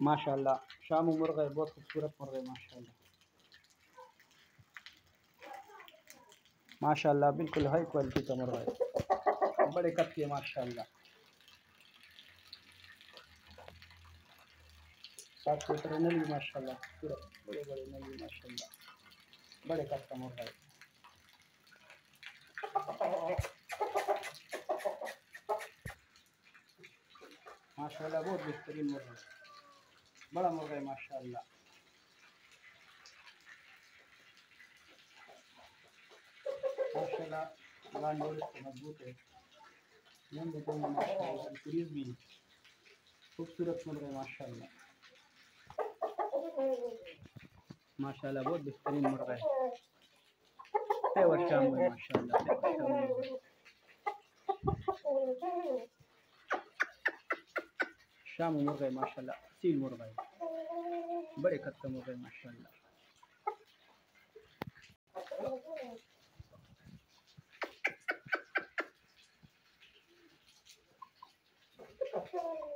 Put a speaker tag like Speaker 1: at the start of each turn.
Speaker 1: ما شاء الله. شام ومرغة يبوت خطورة مرغة ما شاء الله. ما شاء الله بالكل هاي كواليتي تمرغة بڑے قطعية ما شاء الله. ساتھ كتر نلوي ما شاء الله. كورا بڑے بڑے نلوي ما شاء الله. بڑے قطعة مرغة ما شاء الله بود بكترين مرغة بلا مرغي ما شاء الله. ما شاء الله. ما نورت مضبوطة من بدون بود بسترين مرغي هاي ورشامي ما شاء الله. شامو مرغي ما شاء الله. सिल्वर भाई बड़े ख़त्म हो गए माशाल्लाह Okay.